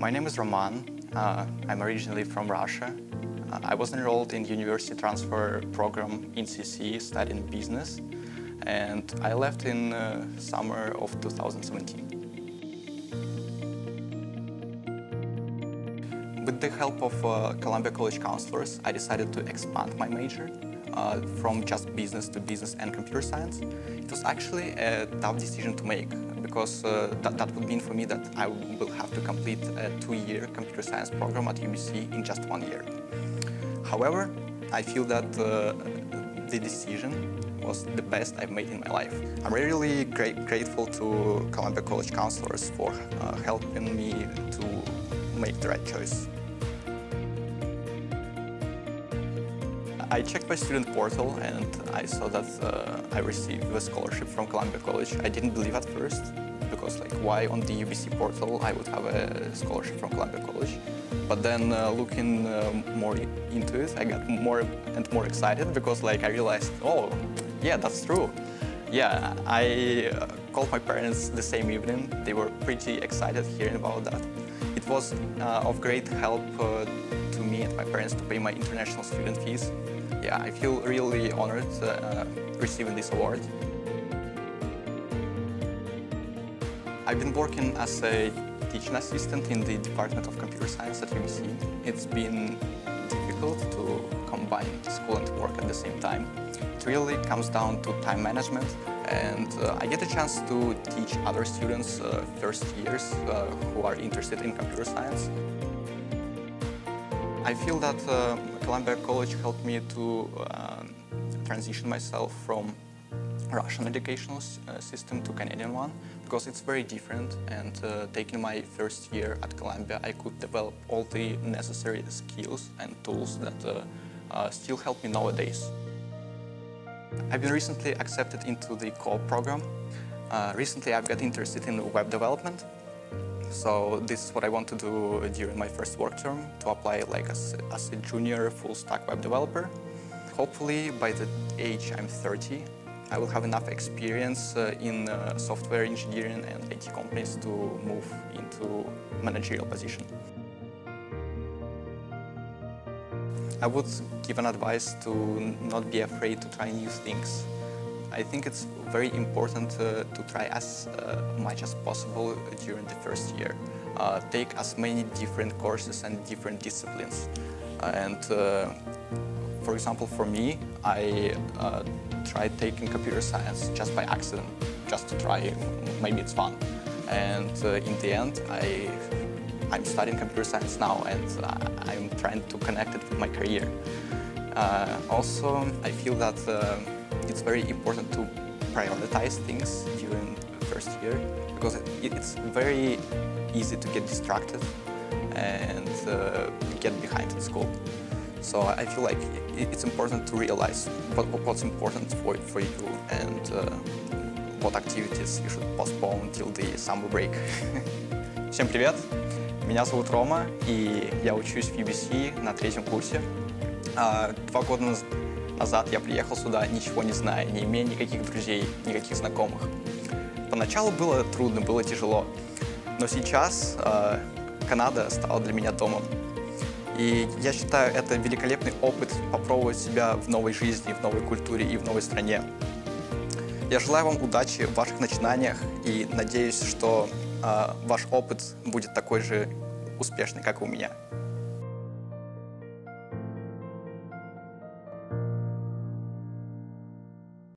My name is Roman. Uh, I'm originally from Russia. Uh, I was enrolled in university transfer program in CC studying business and I left in uh, summer of 2017. With the help of uh, Columbia College counselors, I decided to expand my major uh, from just business to business and computer science. It was actually a tough decision to make because uh, that, that would mean for me that I will have to complete a two-year computer science program at UBC in just one year. However, I feel that uh, the decision was the best I've made in my life. I'm really grateful to Columbia College counselors for uh, helping me to make the right choice. I checked my student portal and I saw that uh, I received a scholarship from Columbia College. I didn't believe at first because like why on the UBC portal I would have a scholarship from Columbia College. But then uh, looking uh, more into it, I got more and more excited because like I realized, oh, yeah, that's true. Yeah, I uh, called my parents the same evening. They were pretty excited hearing about that. It was uh, of great help uh, to me and my parents to pay my international student fees. Yeah, I feel really honored uh, receiving this award. I've been working as a teaching assistant in the Department of Computer Science at UBC. It's been difficult to combine school and work at the same time. It really comes down to time management and uh, I get a chance to teach other students uh, first years uh, who are interested in computer science. I feel that uh, Columbia College helped me to uh, transition myself from Russian educational uh, system to Canadian one because it's very different and uh, taking my first year at Columbia I could develop all the necessary skills and tools that uh, uh, still help me nowadays. I've been recently accepted into the co-op program. Recently I've got interested in web development so this is what I want to do during my first work term, to apply like as, as a junior full stack web developer. Hopefully by the age I'm 30, I will have enough experience uh, in uh, software engineering and IT companies to move into managerial position. I would give an advice to not be afraid to try new things. I think it's very important uh, to try as uh, much as possible during the first year. Uh, take as many different courses and different disciplines. and uh, for example, for me, I uh, tried taking computer science just by accident, just to try, maybe it's fun. And uh, in the end, I, I'm studying computer science now and I'm trying to connect it with my career. also, I feel that it's very important to prioritize things during the first year because it, it's very easy to get distracted and uh, get behind in school. So I feel like it's important to realize what, what's important for, for you and uh, what activities you should postpone till the summer break. Всем привет! Меня зовут Рома, и я учусь в UBC на третьем курсе. Два года назад я приехал сюда, ничего не зная, не имея никаких друзей, никаких знакомых. Поначалу было трудно, было тяжело, но сейчас э, Канада стала для меня домом. И я считаю, это великолепный опыт попробовать себя в новой жизни, в новой культуре и в новой стране. Я желаю вам удачи в ваших начинаниях и надеюсь, что э, ваш опыт будет такой же успешный, как и у меня.